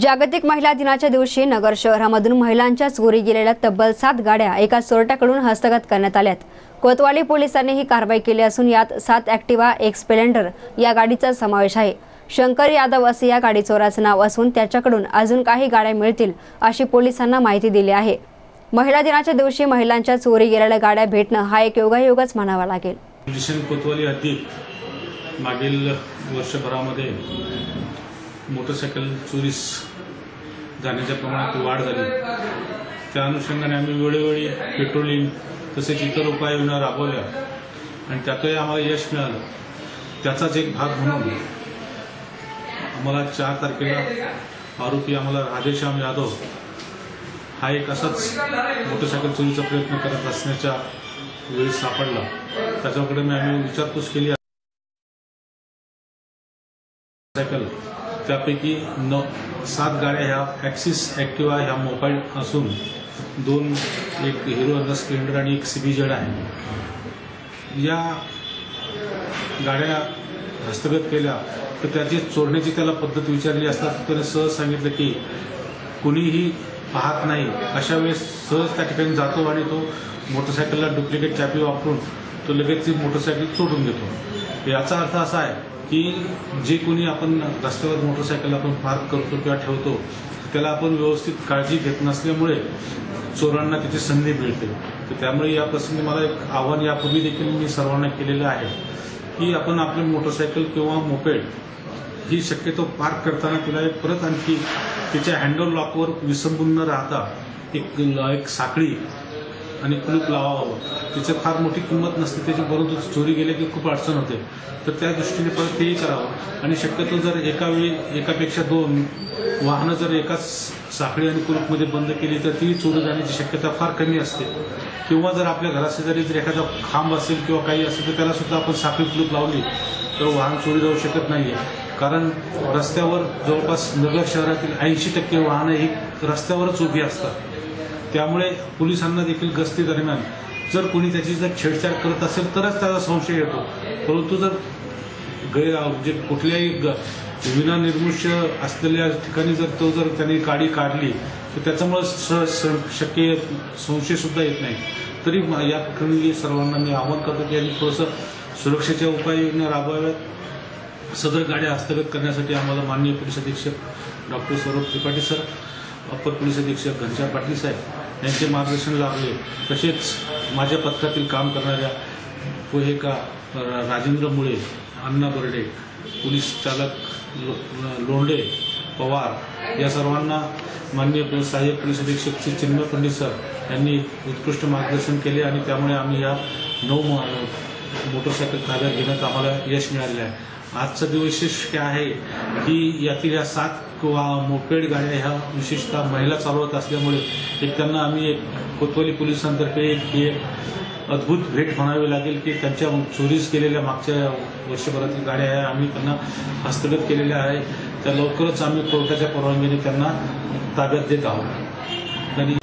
जागतिक महिला दिनाच्या दिवशी नगर शहरामधून महिलांच्या चोरी गेलेल्या तब्बल सात गाड्या एका चोरट्याकडून हस्तगत करण्यात आल्यात. कोतवाली पोलिसांनी ही कारवाई केली असून यात सात ॲक्टिवा एक स्प्लेंडर या गाडीचा समावेश आहे. शंकर यादव असे या गाडी चोराचं नाव असून त्याच्याकडून अजून काही गाड्या मिळतील अशी पोलिसांना माहिती दिली आहे. महिला दिनाच्या दिवशी महिलांच्या चोरी गेलेल्या गाड्या भेटणं हा एक योगायोगच म्हणावा लागेल. कोतवाली मागील वर्षभरामध्ये मोटरसायकल चोरीस जाण्याच्या प्रमाणात वाढ झाली. त्या अनुषंगाने आम्ही वेळोवेळी पेट्रोलिंग तसेच इतर उपाययोजना राबवल्या आणि त्यातही आम्हाला यश मिळालं. त्याचाच एक भाग म्हणून आम्हाला चार तारखेला आरोपी आम्हाला राधेश्याम यादव हा एक असाच मोटरसायकल चोरीचा प्रयत्न करत असण्याच्या वेळी सापडला. त्याच्याकडे मी आम्ही विचारपूस केली सायकल त्यापैकी न सात गाड्या ह्या ॲक्सिस ॲक्टिवा ह्या मोबाईल असून दोन एक हिरो होंडा स्प्लेंडर आणि एक सी जेड आहे. या गाड्या हस्तगत केल्या तर त्याची चोरण्याची त्याला पद्धत विचारली असता त्याने सहज सांगितलं की कुणीही पाहत नाही. अशा वेळेस सहज त्या ठिकाणी जातो आणि तो मोटरसायकलला डुप्लिकेट चापी वापरून तो लगेच ती मोटरसायकल सोडून देतो. याचा अर्थ असा आहे की जे कोणी आपण रस्त्यावर मोटरसायकल आपण पार्क करतो किंवा ठेवतो त्याला आपण व्यवस्थित काळजी घेत नसल्यामुळे चोरांना त्याची संधी मिळते. तर त्यामुळे या प्रसंगी मला एक आव्हान यापूर्वी देखील मी सर्वांना केलेलं आहे की आपण आपली मोटरसायकल किंवा मोपेड ही शक्यतो पार्क करताना तिला एक परत आणखी तिच्या हँडल लॉकवर विसंबून न राहता एक एक साखळी आणि कुलूप लावावं. त्याच्यात फार मोठी किंमत नसते. त्याची परंतु चोरी गेल्या की खूप अडचण होते. तर त्या दृष्टीने परत तेही करावं. आणि शक्यतो जर एका वेळी एकापेक्षा दोन वाहनं जर एकाच साखळी आणि कुलूपमध्ये बंद केली तर ती चोरी जाण्याची शक्यता फार कमी असते. किंवा जर आपल्या घराशेजारी जर एखादा खांब असेल किंवा काही असेल तर त्याला सुद्धा आपण साखळी कुलूप लावली तर वाहन चोरी जाऊ शकत नाही कारण रस्त्यावर जवळपास नगर शहरातील ऐंशी टक्के वाहनं ही रस्त्यावरच उभी असतात. त्यामुळे पोलिसांना देखील गस्ती दरम्यान जर कोणी त्याची जर छेडछाड करत असेल तरच त्याचा संशय येतो. परंतु जर गैर म्हणजे कुठल्याही ग- विना निर्मुष्य असलेल्या ठिकाणी जर तो जर त्याने गाडी काढली तर त्याच्यामुळे स- शक्य संशय सुद्धा येत नाही. तरी या ठिकाणी सर्वांना मी आवाहन करतो की यांनी थोडंसं सुरक्षेच्या उपाययोजना राबवाव्यात. सदर गाड्या हस्तगत करण्यासाठी आम्हाला माननीय पोलीस अधीक्षक doctor Saurabh Tripathi sir upper police अधीक्षक घनश्याम पाटील साहेब यांचे मार्गदर्शन लाभले तसेच माझ्या पथकातील काम करणाऱ्या पोहेका राजेंद्र मुळे अण्णा बर्डे पोलीस चालक लो- लोंढे पवार या सर्वांना माननीय सहाय्यक पोलीस अधीक्षक श्री चिन्मय पंडित सर यांनी उत्कृष्ट मार्गदर्शन केले आणि त्यामुळे आम्ही या नऊ मोटरसायकल ताब्यात घेण्यात आम्हाला यश मिळाले आहे. आजचं जे वैशिष्ट्य आहे की यातील या सात किंवा मोपेड गाड्या ह्या विशेषतः महिला चालवत असल्यामुळे एक त्यांना आम्ही एक कोतवाली पोलिसांतर्फे ही एक अद्भुत भेट म्हणावी लागेल की त्यांच्या चोरीस केलेल्या मागच्या वर्षभरातील गाड्या आहे आम्ही त्यांना हस्तगत केलेल्या आहे त्या लवकरच आम्ही कोर्टाच्या परवानगीने त्यांना ताब्यात देत आहोत. आणि